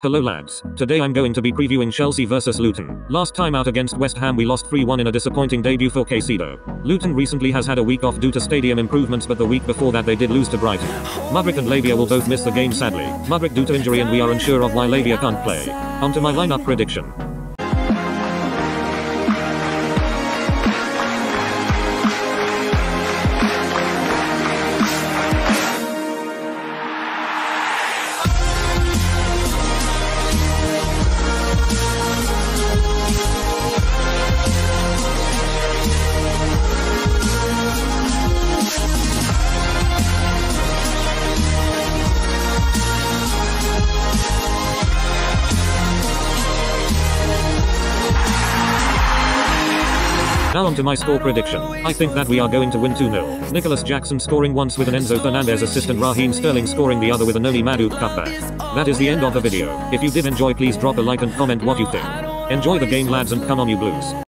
Hello lads, today I'm going to be previewing Chelsea vs Luton. Last time out against West Ham we lost 3-1 in a disappointing debut for Caicedo. Luton recently has had a week off due to stadium improvements but the week before that they did lose to Brighton. Mudryk and Lavia will both miss the game sadly. Mudryk due to injury and we are unsure of why Lavia can't play. On to my lineup prediction. Now on to my score prediction. I think that we are going to win 2-0. Nicolas Jackson scoring once with an Enzo Fernandez assist and Raheem Sterling scoring the other with a Noni Madueke cutback. That is the end of the video. If you did enjoy please drop a like and comment what you think. Enjoy the game lads and come on you blues.